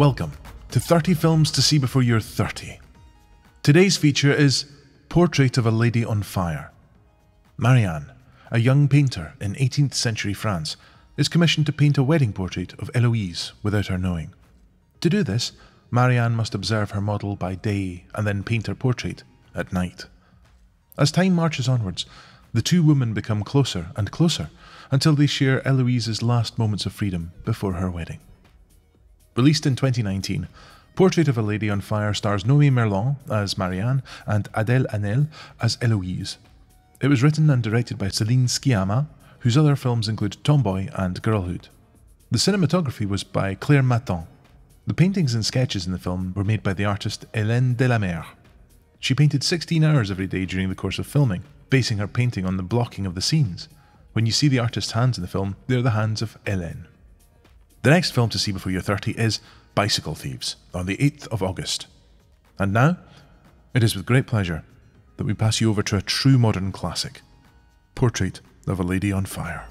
Welcome to 30 Films to See Before You're 30. Today's feature is Portrait of a Lady on Fire. Marianne, a young painter in 18th century France, is commissioned to paint a wedding portrait of Eloise without her knowing. To do this, Marianne must observe her model by day and then paint her portrait at night. As time marches onwards, the two women become closer and closer until they share Eloise's last moments of freedom before her wedding. Released in 2019, Portrait of a Lady on Fire stars Noé Merlant as Marianne and Adèle Haenel as Eloise. It was written and directed by Céline Sciamma, whose other films include Tomboy and Girlhood. The cinematography was by Claire Mathon. The paintings and sketches in the film were made by the artist Hélène Delmaire. She painted 16 hours every day during the course of filming, basing her painting on the blocking of the scenes. When you see the artist's hands in the film, they're the hands of Hélène. The next film to see before you're 30 is Bicycle Thieves on the 8th of August. And now, it is with great pleasure that we pass you over to a true modern classic Portrait of a Lady on Fire.